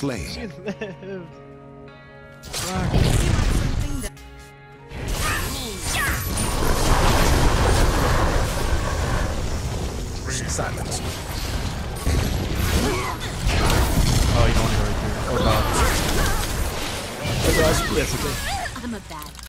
slain. She lived. Silence. Oh, you don't want to go right there. Oh god. Oh, gosh, yes, okay. I'm a bad